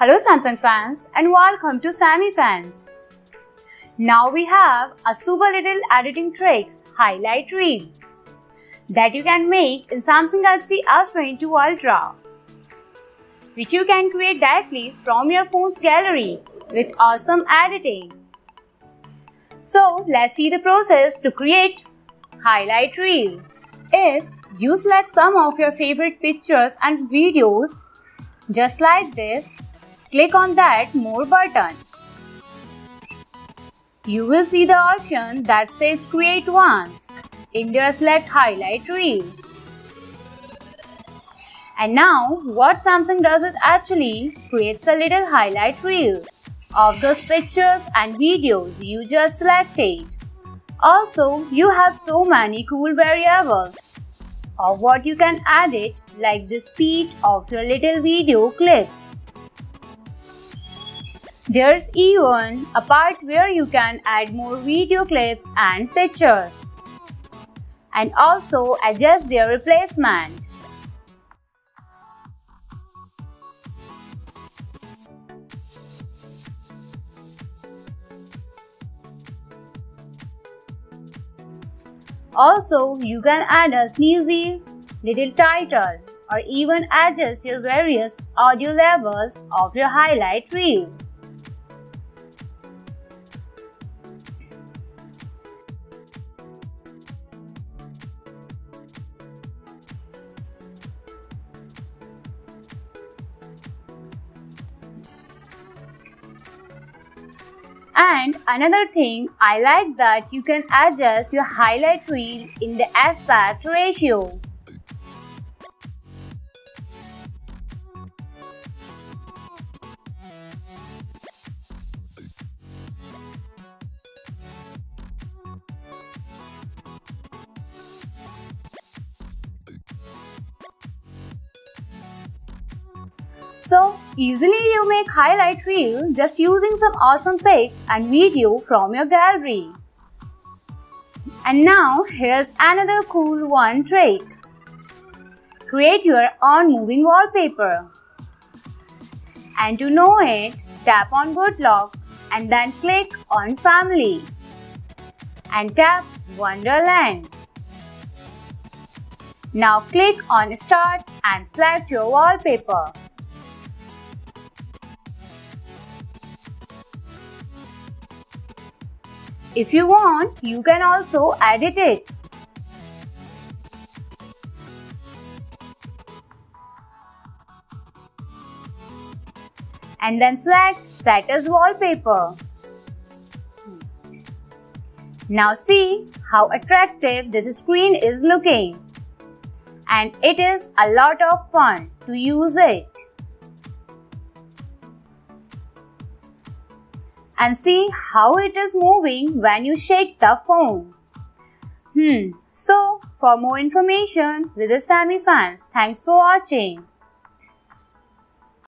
Hello Samsung fans and welcome to Sammy Fans. Now we have a super little editing tricks highlight reel that you can make in Samsung Galaxy S22 Ultra which you can create directly from your phone's gallery with awesome editing. So let's see the process to create highlight reel. If you select some of your favorite pictures and videos just like this Click on that More button. You will see the option that says Create Once in your Select Highlight Reel. And now, what Samsung does is actually creates a little highlight reel of those pictures and videos you just selected. Also, you have so many cool variables of what you can add it like the speed of your little video clip. There's even a part where you can add more video clips and pictures and also adjust their replacement. Also, you can add a sneezy little title or even adjust your various audio levels of your highlight reel. And another thing, I like that you can adjust your highlight reel in the aspect ratio. So easily you make highlight reel just using some awesome pics and video from your gallery. And now here's another cool one trick. Create your own moving wallpaper. And to know it, tap on Good Lock and then click on Family. And tap Wonderland. Now click on Start and select your wallpaper. If you want, you can also edit it. And then select Set as Wallpaper. Now see how attractive this screen is looking. And it is a lot of fun to use it. And see how it is moving when you shake the phone. Hmm, so for more information, visit Sammy Fans. Thanks for watching.